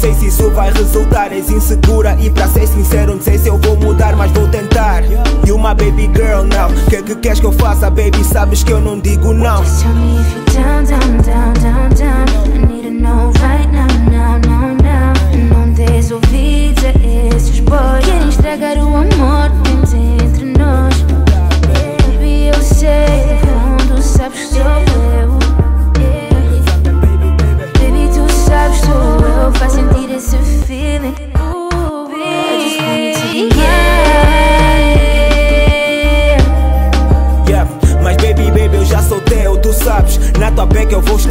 sei se isso vai resultar. És insegura e pra ser sincero, não sei se eu vou mudar, mas vou tentar. E uma baby girl now, que é que queres que eu faça, baby? Sabes que eu não digo não. Just tell me if you're down, down, down, down, down. I need to know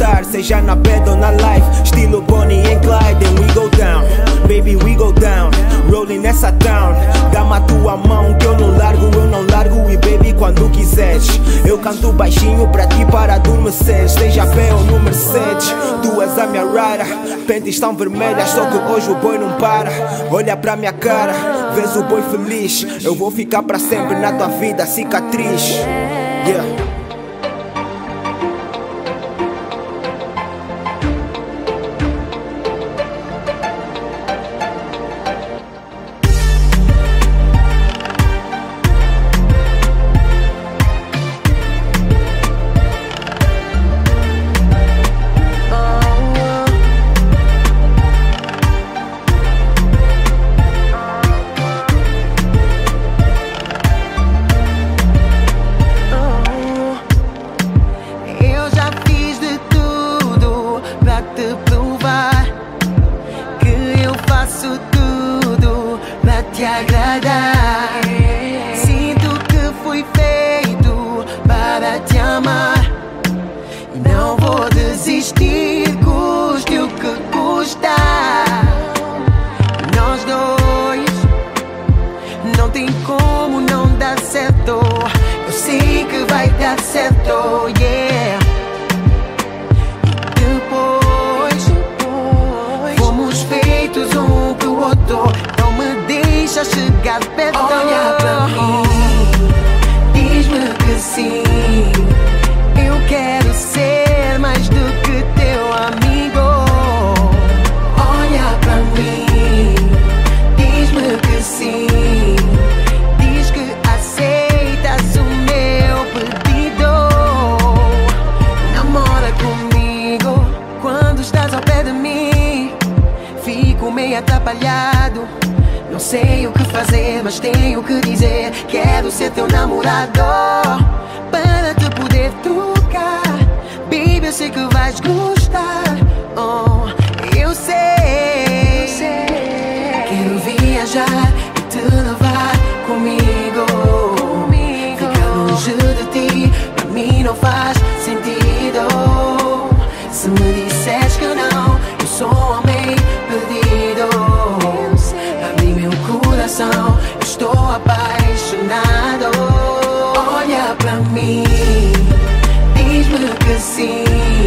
estar, seja na bed ou na live. Estilo Bonnie and Clyde, and we go down. Baby, we go down. Rolling nessa town. Dá-me a tua mão que eu não largo, eu não largo. E baby, quando quiseres, eu canto baixinho pra ti para adormecer. Seja a pé ou no Mercedes, tu és a minha rara. Pentes estão vermelhas, só que hoje o boy não para. Olha pra minha cara, vês o boy feliz. Eu vou ficar pra sempre na tua vida, cicatriz. Yeah. Amar e não vou desistir, custe o que custar. Nós dois não tem como não dar certo. Eu sei que vai dar certo, yeah. E depois, fomos feitos um pro outro. Não me deixa chegar perto. Sei o que fazer, mas tenho que dizer. Quero ser teu namorado para te poder trocar. Baby, eu sei que vais gostar. Apaixonado. Olha pra mim, diz-me que sim.